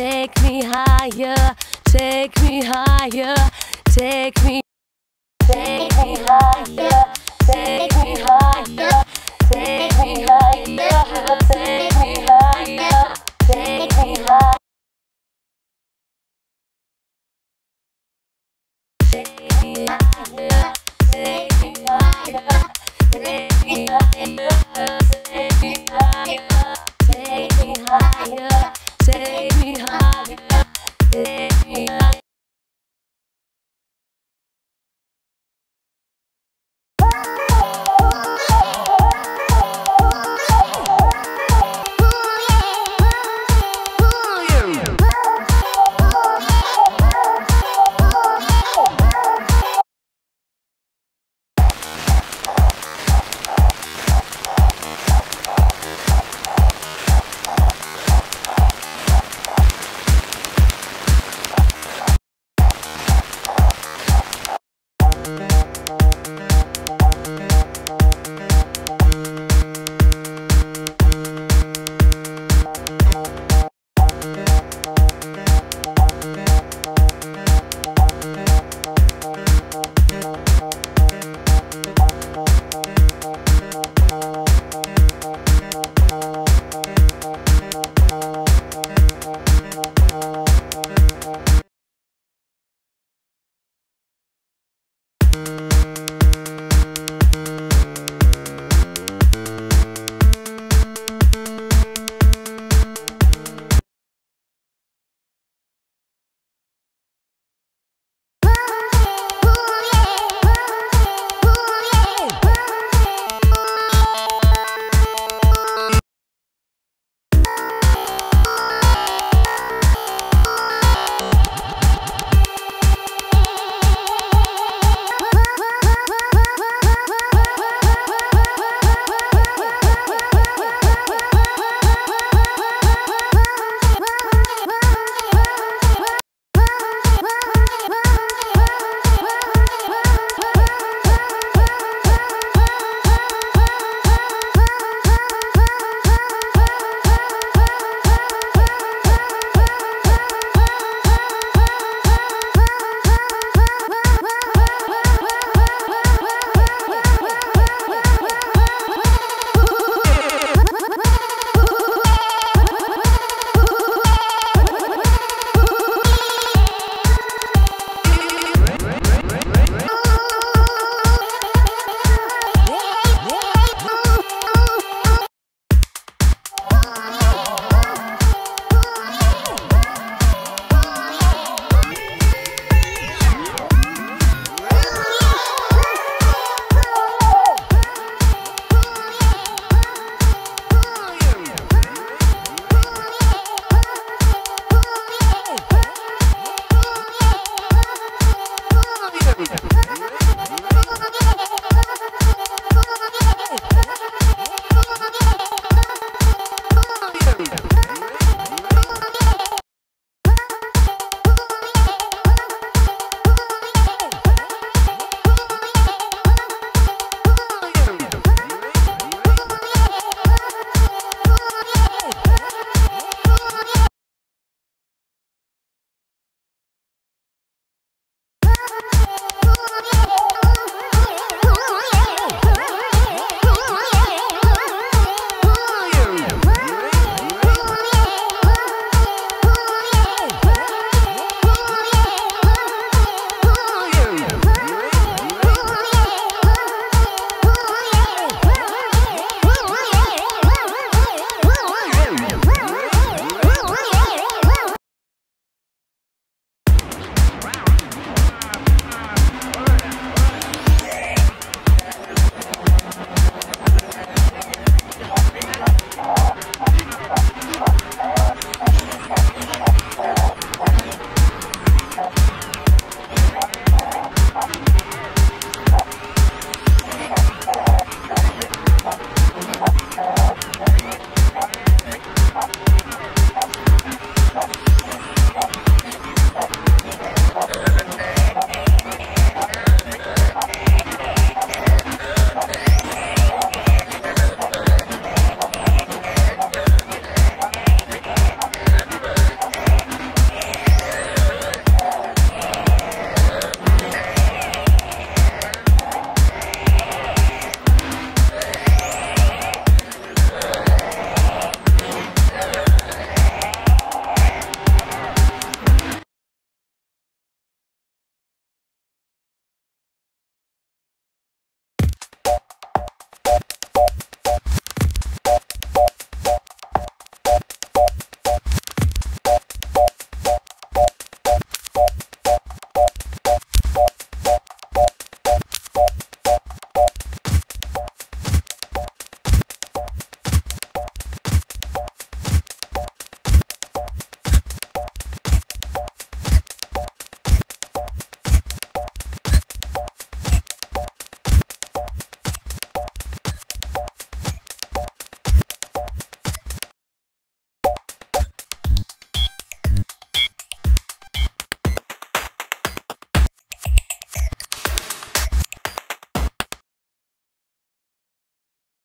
take me higher, take me higher, take me, take me higher,